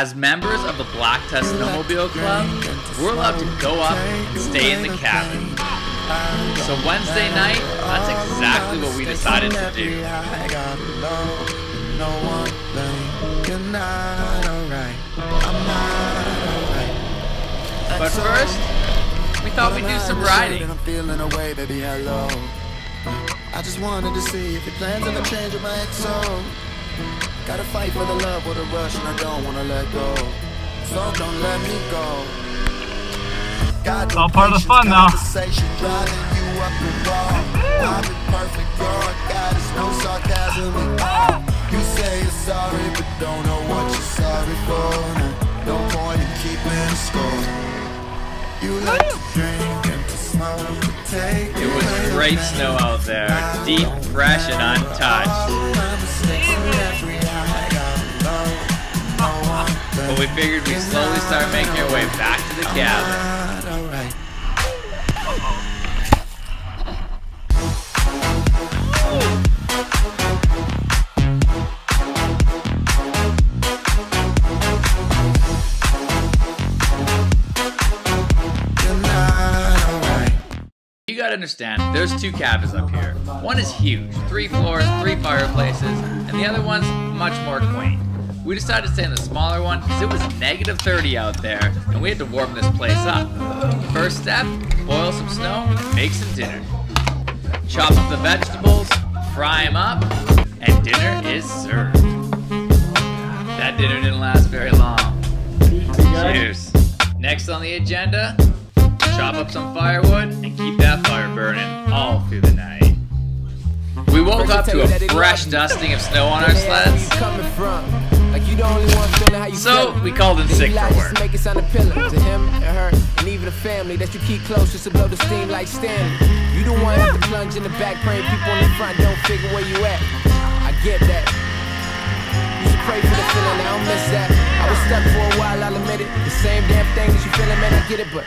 As members of the Black Test Snowmobile Club, we're allowed to go up and stay in the cabin. So Wednesday night, that's exactly what we decided to do. But first, we thought we'd do some riding. I'm feeling away, baby, hello. I just wanted to see if your plans ever change with my XO. Gotta fight for the love with a rush, and I don't wanna let go. So don't let me go. Got All oh, part of the fun, though. Conversation driving you up the wall. I've perfect, girl. God, it's no sarcasm. You say you're sorry, but don't know what you're sorry for. No point in keeping score. You like to drink and to smoke, It was great snow out there, deep, fresh, and untouched. But we figured we'd slowly start making our way back to the cabin. Alright. You gotta understand, there's two cabins up here. One is huge, three floors, three fireplaces, and the other one's much more quaint. We decided to stay in the smaller one because it was negative 30 out there, and we had to warm this place up. First step, boil some snow, make some dinner. Chop up the vegetables, fry them up, and dinner is served. That dinner didn't last very long. Cheers. Next on the agenda, chop up some firewood and keep that fire burning all through the night. We woke up to a fresh dusting of snow on our sleds, so we called in sick for work. Make it sound appealing to him and her and even the family that you keep close just to blow the steam like Stanley. You don't want to have to plunge in the back, praying people in the front don't figure where you at. I get that. You should pray for the feeling, I don't miss that. I was stuck for a while, I'll admit it. The same damn thing that you feeling, man, I get it, but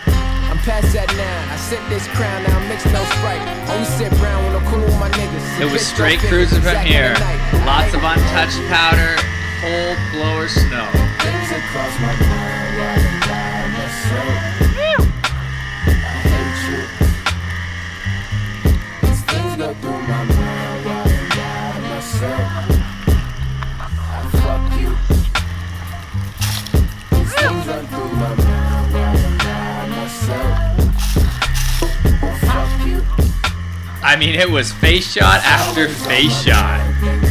I'm past that now. I sent this crown, now I'm mixing no sprite. Only sit brown when I'm cool with my niggas. It was straight cruising from here. the. Lots of untouched powder, cold blower snow. Things that my mind riding by myself. I hate you. These things go through my mind riding by myself. I fuck you. These things run through my mind riding by myself. I fuck you. I mean, it was face shot after face shot.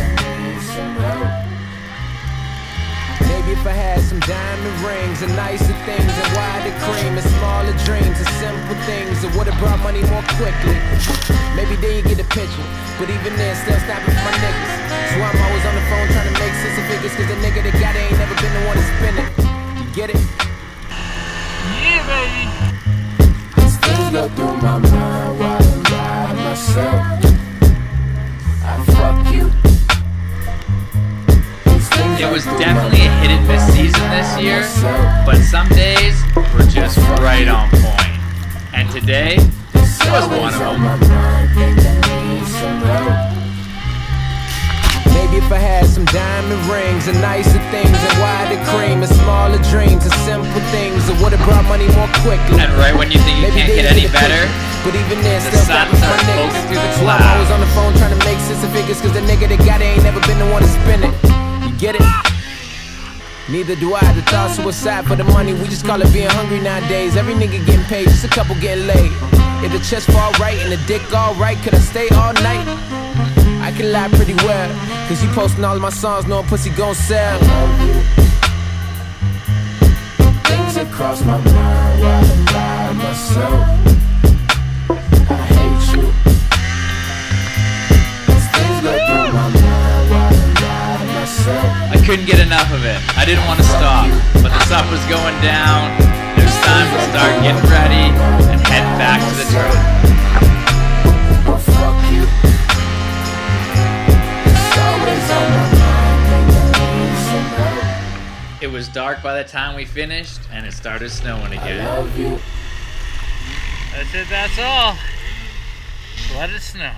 Rings and nicer things and wider cream and smaller dreams and simple things, it would have brought money more quickly. Maybe then you get the picture, but even then, still stopping for my niggas. So I'm always on the phone trying to make sense of figures, cause the nigga that got it ain't never been the one to spend it. You get it? Yeah, baby. These things go through my mind while I'm by myself. I fuck you. It was definitely a my hit and miss season this year, but some days were just right on point. And today was one of them. Maybe if I had some diamond rings and nicer things and wider cream and smaller dreams and simple things, it would have brought money more quickly. And right when you think you Maybe can't get any better, But even then, the still sun starts poking niggas. through the So I'm always on the phone trying to make sense of figures, cause the nigga that got it ain't never been the one to spend it. Neither do I. The thought suicide for the money, we just call it being hungry nowadays. Every nigga getting paid, just a couple getting laid. If the chest fall right and the dick all right, could I stay all night? I can lie pretty well, cause you posting all of my songs, knowing pussy gon' sell. Things that cross my mind while I'm by myself. Couldn't get enough of it. I didn't want to stop, but the sun was going down. It was time to start getting ready and head back to the truck. Fuck you. It's always on my mind. Think I need some help. It was dark by the time we finished, and it started snowing again. I again. love you. That's it, that's all. Let it snow.